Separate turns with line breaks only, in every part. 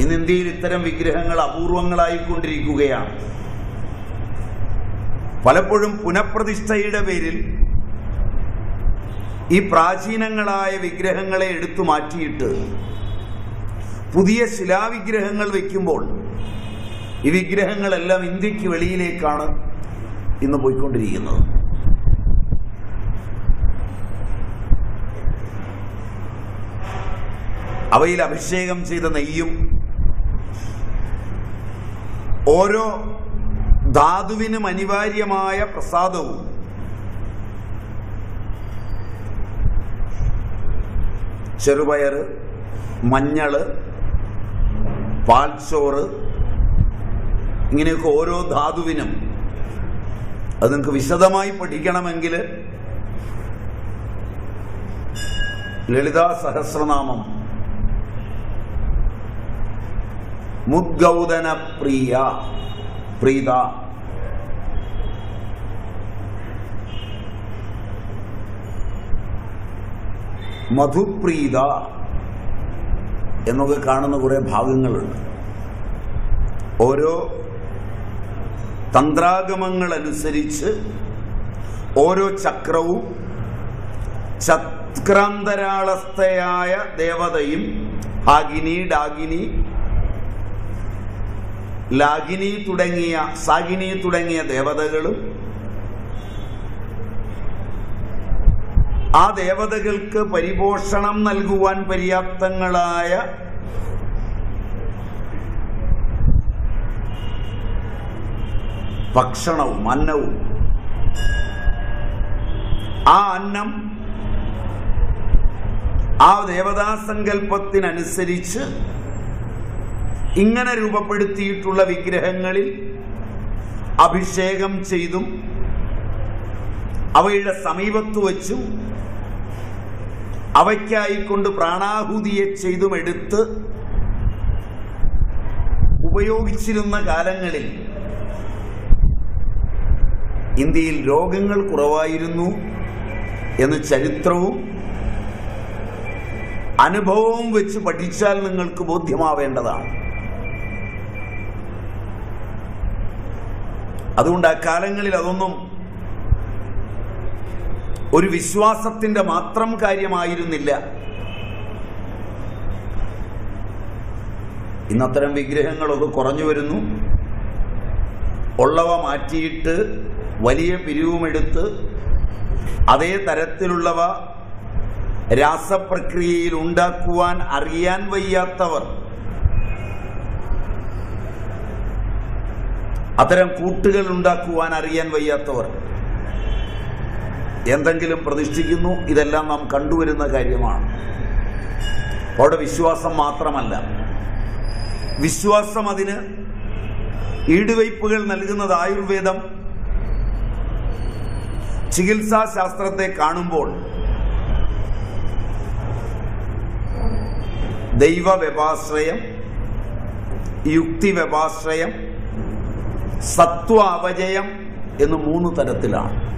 ഇന്ന് ഇന്ത്യയിൽ ഇത്തരം വിഗ്രഹങ്ങൾ അപൂർവങ്ങളായിക്കൊണ്ടിരിക്കുകയാണ്. പലപ്പോഴും പുനഃപ്രതിഷ്ഠയുടെ പേരിൽ ഈ പ്രാചീനങ്ങളായ വിഗ്രഹങ്ങളെ എടുത്തു മാറ്റിയിട്ട് പുതിയ ശിലാവിഗ്രഹങ്ങൾ വയ്ക്കുമ്പോൾ ഈ വിഗ്രഹങ്ങളെല്ലാം ഇന്ത്യയ്ക്ക് വെളിയിലേക്കാണ് ഇന്ന് പോയിക്കൊണ്ടിരിക്കുന്നത്. അവയിൽ അഭിഷേകം ചെയ്ത നെയ്യും ഓരോ ധാതുവിനും അനിവാര്യമായ പ്രസാദവും. ചെറുപയറ് മഞ്ഞൾ പാൽച്ചോറ് ഇങ്ങനെയൊക്കെ ഓരോ ധാതുവിനും. അത് നിങ്ങൾക്ക് വിശദമായി പഠിക്കണമെങ്കിൽ ലളിതാ സഹസ്രനാമം മുദ്ഗൗതന പ്രിയ പ്രീത. മധുപ്രീത എന്നൊക്കെ കാണുന്ന കുറെ ഭാഗങ്ങളുണ്ട്. ഓരോ തന്ത്രാഗമങ്ങളനുസരിച്ച് ഓരോ ചക്രവും ചക്രാന്തരാളസ്ഥയായ ദേവതയും ഹാഗിനി ഡാഗിനി ലാഗിനി തുടങ്ങിയ സാഗിനി തുടങ്ങിയ ദേവതകളും ആ ദേവതകൾക്ക് പരിപോഷണം നൽകുവാൻ പര്യാപ്തങ്ങളായ ഭക്ഷണവും അന്നവും. ആ അന്നം ആ ദേവതാസങ്കല്പത്തിനനുസരിച്ച് ഇങ്ങനെ രൂപപ്പെടുത്തിയിട്ടുള്ള വിഗ്രഹങ്ങളിൽ അഭിഷേകം ചെയ്തും അവയുടെ സമീപത്ത് വച്ചും അവയ്ക്കായിക്കൊണ്ട് പ്രാണാഹുതിയെ ചെയ്തും എടുത്ത് ഉപയോഗിച്ചിരുന്ന കാലങ്ങളിൽ ഇന്ത്യയിൽ രോഗങ്ങൾ കുറവായിരുന്നു എന്ന് ചരിത്രവും അനുഭവവും വെച്ച് പഠിച്ചാൽ നിങ്ങൾക്ക് ബോധ്യമാവേണ്ടതാണ്. അതുകൊണ്ട് ആ കാലങ്ങളിൽ അതൊന്നും ഒരു വിശ്വാസത്തിന്റെ മാത്രം കാര്യമായിരുന്നില്ല. ഇന്നത്തരം വിഗ്രഹങ്ങളൊക്കെ കുറഞ്ഞു വരുന്നു. ഉള്ളവ മാറ്റിയിട്ട് വലിയ പിരിവുമെടുത്ത് അതേ തരത്തിലുള്ളവ രാസപ്രക്രിയയിൽ ഉണ്ടാക്കുവാൻ അറിയാൻ വയ്യാത്തവർ അത്തരം കൂട്ടുകൾ ഉണ്ടാക്കുവാൻ അറിയാൻ വയ്യാത്തവർ. എന്തെങ്കിലും പ്രതിഷ്ഠിക്കുന്നു ഇതെല്ലാം നാം കണ്ടുവരുന്ന കാര്യമാണ്. അവിടെ വിശ്വാസം മാത്രമല്ല. വിശ്വാസം അതിന് ഈടുവയ്പ്പുകൾ നൽകുന്നത് ആയുർവേദം. ചികിത്സാ ശാസ്ത്രത്തെ കാണുമ്പോൾ ദൈവ വ്യപാശ്രയം യുക്തി വ്യപാശ്രയം സത്വ അപജയം എന്ന് മൂന്ന് തരത്തിലാണ്.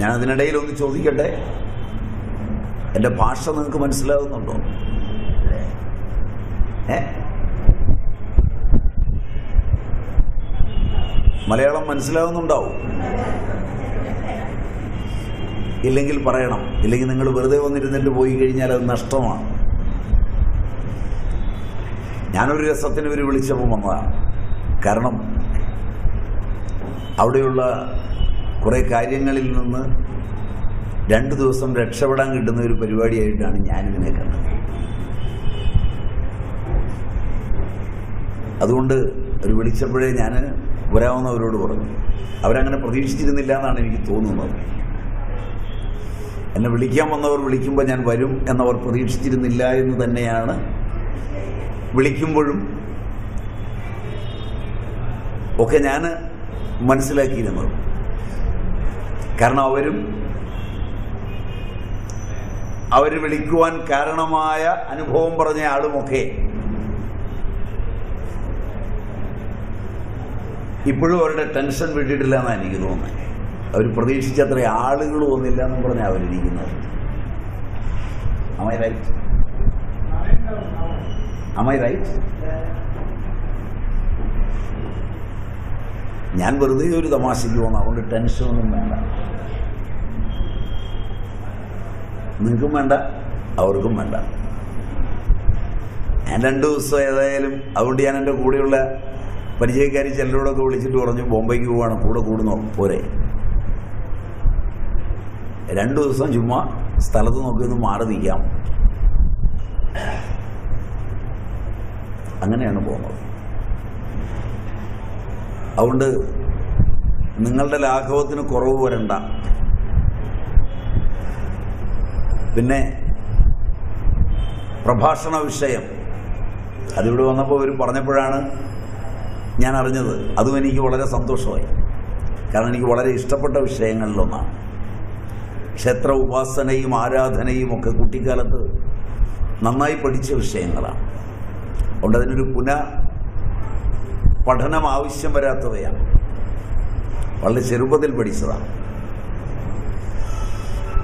ഞാൻ അതിനിടയിൽ ഒന്ന് ചോദിക്കട്ടെ? എന്റെ ഭാഷ നിങ്ങൾക്ക് മനസ്സിലാകുന്നുണ്ടോ? ഏ? മലയാളം മനസ്സിലാകുന്നുണ്ടാവും. ഇല്ലെങ്കിൽ പറയണം. ഇല്ലെങ്കിൽ നിങ്ങൾ വെറുതെ വന്നിരുന്നിട്ട് പോയി കഴിഞ്ഞാൽ അത് നഷ്ടമാണ്. ഞാനൊരു രസത്തിന് ഇവർ വിളിച്ചപ്പോൾ വന്നതാണ് കാരണം അവിടെയുള്ള കുറേ കാര്യങ്ങളിൽ നിന്ന് രണ്ട് ദിവസം രക്ഷപ്പെടാൻ കിട്ടുന്ന ഒരു പരിപാടിയായിട്ടാണ് ഞാനിതിനെ കണ്ടത്. അതുകൊണ്ട് അവർ വിളിച്ചപ്പോഴേ ഞാൻ വരാവുന്നവരോട് പറഞ്ഞു. അവരങ്ങനെ പ്രതീക്ഷിച്ചിരുന്നില്ല എന്നാണ് എനിക്ക് തോന്നുന്നത്. എന്നെ വിളിക്കാൻ വന്നവർ വിളിക്കുമ്പോൾ ഞാൻ വരും എന്നവർ പ്രതീക്ഷിച്ചിരുന്നില്ല എന്ന് തന്നെയാണ് വിളിക്കുമ്പോഴും ഒക്കെ ഞാൻ മനസ്സിലാക്കിയിരുന്നത് കാരണം അവരും അവർ വിളിക്കുവാൻ കാരണമായ അനുഭവം പറഞ്ഞ ആളുമൊക്കെ ഇപ്പോഴും അവരുടെ ടെൻഷൻ വിട്ടിട്ടില്ല എന്നാണ് എനിക്ക് തോന്നുന്നത്. അവർ പ്രതീക്ഷിച്ചത്ര ആളുകൾ ഒന്നില്ല എന്നും പറഞ്ഞാൽ അവരിരിക്കുന്നത്. അമേ റൈറ്റ് I right? ഞാൻ വെറുതെ ഒരു തമാശയ്ക്ക് പോകുന്നു. അതുകൊണ്ട് ടെൻഷനൊന്നും വേണ്ട. നിങ്ങൾക്കും വേണ്ട അവർക്കും വേണ്ട. ഞാൻ രണ്ടു ദിവസം ഏതായാലും അതുകൊണ്ട് ഞാൻ എന്റെ കൂടെയുള്ള പരിചയക്കാരി ചിലരോടൊക്കെ വിളിച്ചിട്ട് പറഞ്ഞു ബോംബെക്ക് പോവാണ് കൂടെ കൂടുന്നു? പോരെ. രണ്ടു ദിവസം ചുമ്മാ സ്ഥലത്ത് നോക്കി ഒന്ന് മാറി നിൽക്കാം. അങ്ങനെയാണ് പോകുന്നത്. അതുകൊണ്ട് നിങ്ങളുടെ ലാഘവത്തിന് കുറവ് വരണ്ട. പിന്നെ പ്രഭാഷണ വിഷയം. അതിവിടെ വന്നപ്പോൾ ഇവർ പറഞ്ഞപ്പോഴാണ് ഞാൻ അറിഞ്ഞത്. അതും എനിക്ക് വളരെ സന്തോഷമായി. കാരണം എനിക്ക് വളരെ ഇഷ്ടപ്പെട്ട വിഷയങ്ങളിലൊന്നാണ്. ക്ഷേത്ര ഉപാസനയും ആരാധനയും ഒക്കെ കുട്ടിക്കാലത്ത് നന്നായി പഠിച്ച വിഷയങ്ങളാണ്. അതുകൊണ്ട് അതിനൊരു പുന പഠനം ആവശ്യം വരാത്തവയാണ്. വളരെ ചെറുപ്പത്തിൽ പഠിച്ചതാണ്.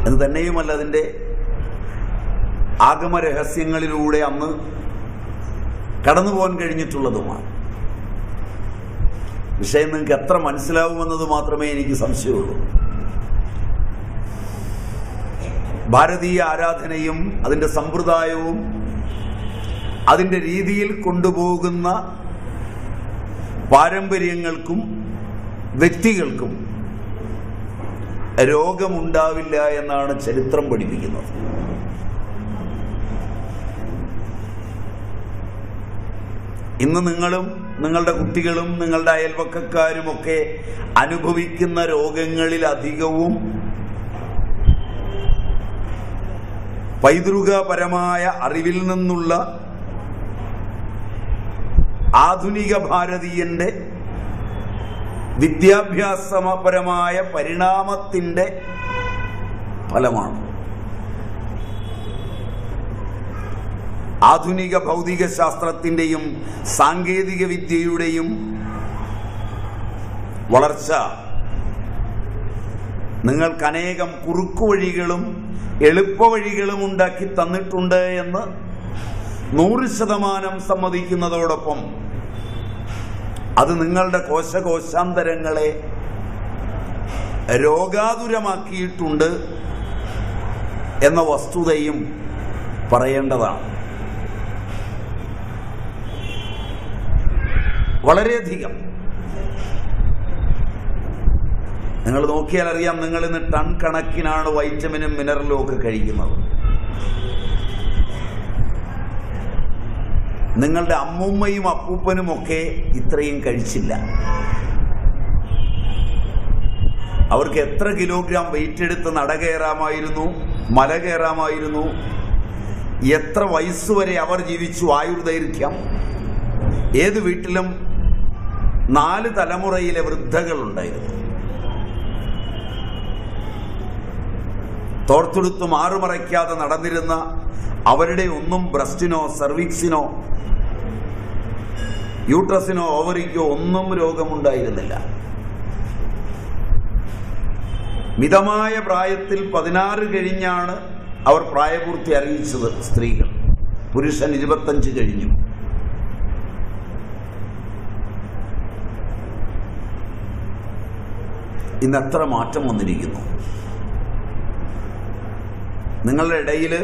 എന്ന് തന്നെയുമല്ല അതിന്റെ ആഗമരഹസ്യങ്ങളിലൂടെ അന്ന് കടന്നു പോകാൻ കഴിഞ്ഞിട്ടുള്ളതുമാണ്. വിഷയം നിങ്ങൾക്ക് എത്ര മനസ്സിലാവുമെന്നത് മാത്രമേ എനിക്ക് സംശയമുള്ളൂ. ഭാരതീയ ആരാധനയും അതിന്റെ സമ്പ്രദായവും അതിന്റെ രീതിയിൽ കൊണ്ടുപോകുന്ന പാരമ്പര്യങ്ങൾക്കും വ്യക്തികൾക്കും രോഗമുണ്ടാവില്ല എന്നാണ് ചരിത്രം പഠിപ്പിക്കുന്നത്. ഇന്ന് നിങ്ങളും നിങ്ങളുടെ കുട്ടികളും നിങ്ങളുടെ അയൽവക്കക്കാരുമൊക്കെ അനുഭവിക്കുന്ന രോഗങ്ങളിൽ അധികവും പൈതൃകപരമായ അറിവിൽ നിന്നുള്ള ആധുനിക ഭാരതീയന്റെ വിദ്യാഭ്യാസപരമായ പരിണാമത്തിന്റെ ഫലമാണ്. ആധുനിക ഭൗതിക ശാസ്ത്രത്തിന്റെയും സാങ്കേതിക വിദ്യയുടെയും വളർച്ച നിങ്ങൾക്കനേകം കുറുക്കുവഴികളും എളുപ്പവഴികളും ഉണ്ടാക്കി തന്നിട്ടുണ്ട് എന്ന് നൂറ് ശതമാനം സമ്മതിക്കുന്നതോടൊപ്പം അത് നിങ്ങളുടെ കോശകോശാന്തരങ്ങളെ രോഗാതുരമാക്കിയിട്ടുണ്ട് എന്ന വസ്തുതയും പറയേണ്ടതാണ്. വളരെയധികം. നിങ്ങൾ നോക്കിയാൽ അറിയാം നിങ്ങൾ ഇന്ന് ടൺ കണക്കിനാണ് വൈറ്റമിനും മിനറലും ഒക്കെ കഴിക്കുന്നത്. നിങ്ങളുടെ അമ്മൂമ്മയും അപ്പൂപ്പനും ഒക്കെ ഇത്രയും കഴിച്ചില്ല. അവർക്ക് എത്ര കിലോഗ്രാം വെയിറ്റ് എടുത്ത് നട കയറാമായിരുന്നു മല കയറാമായിരുന്നു എത്ര വയസ്സുവരെ അവർ ജീവിച്ചു ആയുർദൈർഘ്യം. ഏത് വീട്ടിലും നാല് തലമുറയിലെ വൃദ്ധകൾ ഉണ്ടായിരുന്നു തോർത്തെടുത്ത് മാറുമറയ്ക്കാതെ നടന്നിരുന്ന അവരുടെ ഒന്നും ബ്രസ്റ്റിനോ സർവിക്സിനോ യൂട്രസിനോ ഓവറിക്കോ ഒന്നും രോഗമുണ്ടായിരുന്നില്ല. മിതമായ പ്രായത്തിൽ പതിനാറ് കഴിഞ്ഞാണ് അവർ പ്രായപൂർത്തി അറിയിച്ചത് സ്ത്രീകൾ. പുരുഷൻ ഇരുപത്തഞ്ച് കഴിഞ്ഞു. ഇന്ന് എത്ര മാറ്റം വന്നിരിക്കുന്നു. നിങ്ങളുടെ ഇടയിൽ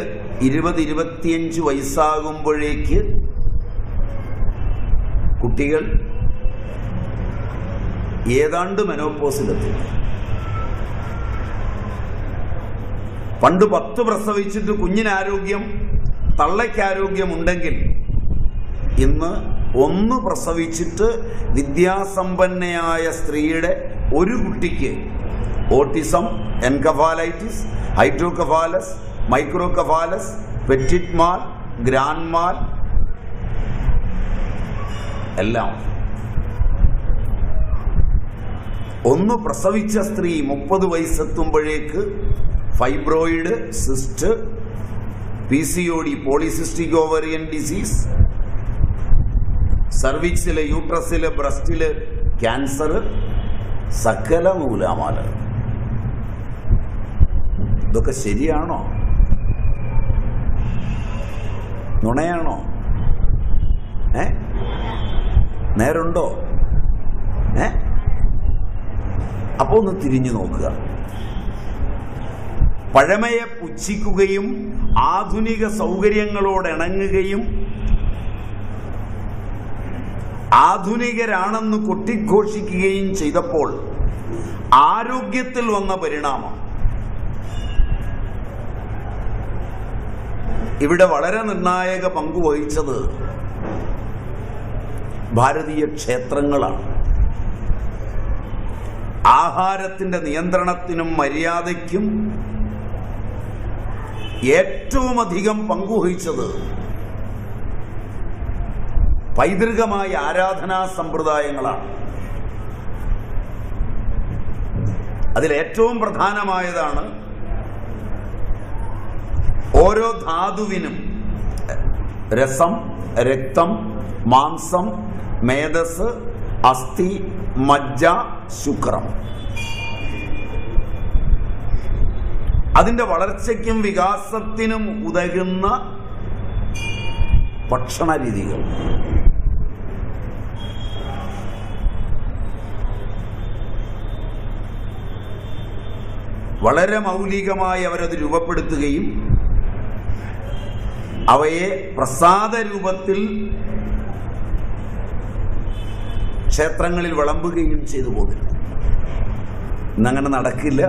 ഇരുപത് ഇരുപത്തിയഞ്ച് വയസ്സാകുമ്പോഴേക്ക് കുട്ടികൾ ഏതാണ്ട് മെനോപ്പോസിലെത്തി പണ്ട് പത്ത് പ്രസവിച്ചിട്ട് കുഞ്ഞിന് ആരോഗ്യം തള്ളയ്ക്ക് ആരോഗ്യം ഉണ്ടെങ്കിൽ ഇന്ന് ഒന്ന് പ്രസവിച്ചിട്ട് വിദ്യാസമ്പന്നയായ സ്ത്രീയുടെ ഒരു കുട്ടിക്ക് ഓട്ടിസം എൻകഫാലൈറ്റിസ് ഹൈഡ്രോകഫാലസ് മൈക്രോകഫാലസ് പെറ്റിറ്റ്മാൽ ഗ്രാൻമാൽ എല്ലാം. ഒന്ന് പ്രസവിച്ച സ്ത്രീ മുപ്പത് വയസ്സെത്തുമ്പോഴേക്ക് fibroid cyst P C O D polycystic ovarian disease സർവിക്സിൽ യൂട്രസിൽ ബ്രസ്റ്റിൽ ക്യാൻസർ സകല മൂലമാല ഇതൊക്കെ ശരിയാണോ? നുണയാണോ? ഏ? നേരുണ്ടോ ഏ? അപ്പോൾ ഒന്ന് തിരിഞ്ഞു നോക്കുക. പഴമയെ പുച്ഛിക്കുകയും ആധുനിക സൗകര്യങ്ങളോട് ഇണങ്ങുകയും ആധുനികരാണെന്ന് കൊട്ടിഘോഷിക്കുകയും ചെയ്തപ്പോൾ ആരോഗ്യത്തിൽ വന്ന പരിണാമം. ഇവിടെ വളരെ നിർണായക പങ്ക് വഹിച്ചത് ഭാരതീയ ക്ഷേത്രങ്ങളാണ്. ആഹാരത്തിന്റെ നിയന്ത്രണത്തിനും മര്യാദയ്ക്കും ഏറ്റവും അധികം പങ്കുവഹിച്ചത് പൈതൃകമായ ആരാധനാ സമ്പ്രദായങ്ങളാണ്. അതിലേറ്റവും പ്രധാനമായതാണ് ഓരോ ധാതുവിനും രസം രക്തം മാംസം മേധസ് അസ്ഥി മജ്ജ ശുക്രം. അതിന്റെ വളർച്ചയ്ക്കും വികാസത്തിനും ഉതകുന്ന ഭക്ഷണ രീതികൾ വളരെ മൗലികമായി അവരത് രൂപപ്പെടുത്തുകയും അവയെ പ്രസാദ രൂപത്തിൽ ക്ഷേത്രങ്ങളിൽ വിളമ്പുകയും ചെയ്തു പോകരുത് ഇന്നങ്ങനെ നടക്കില്ല.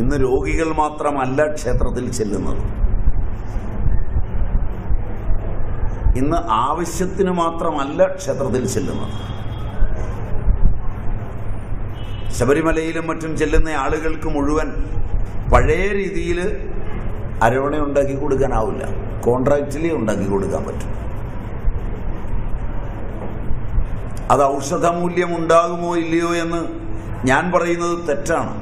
ഇന്ന് രോഗികൾ മാത്രമല്ല ക്ഷേത്രത്തിൽ ചെല്ലുന്നത്. ഇന്ന് ആവശ്യത്തിന് മാത്രമല്ല ക്ഷേത്രത്തിൽ ചെല്ലുന്നത്. ശബരിമലയിലും മറ്റും ചെല്ലുന്ന ആളുകൾക്ക് മുഴുവൻ പഴയ രീതിയിൽ അരവണ ഉണ്ടാക്കി കൊടുക്കാനാവില്ല. കോൺട്രാക്റ്റിലേ ഉണ്ടാക്കി കൊടുക്കാൻ പറ്റും. അത് ഔഷധമൂല്യം ഉണ്ടാകുമോ ഇല്ലയോ എന്ന് ഞാൻ പറയുന്നത് തെറ്റാണ്.